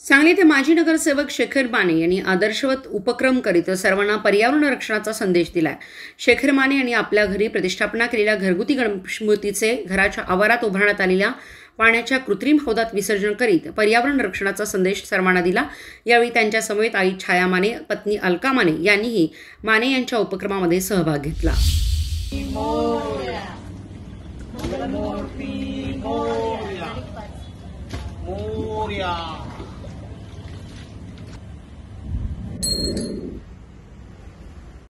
सांगली ते माजी नगरसेवक शेखर माने यांनी आदर्शवत उपक्रम करीत सर्वांना पर्यावरण रक्षणाचा संदेश दिला शेखर माने यांनी आपल्या घरी प्रतिष्ठापना केलेल्या घरगुती गणपतीचे घराच्या आवारात उभारण्यात आलेल्या पाण्याच्या कृत्रिम हौदात विसर्जन करीत पर्यावरण रक्षणाचा संदेश सर्वांना दिला. यावेळी त्यांच्या समवेत आई छाया माने पत्नी अलका माने यांनीही माने यांच्या उपक्रमामध्ये सहभाग घेतला. मोर्या.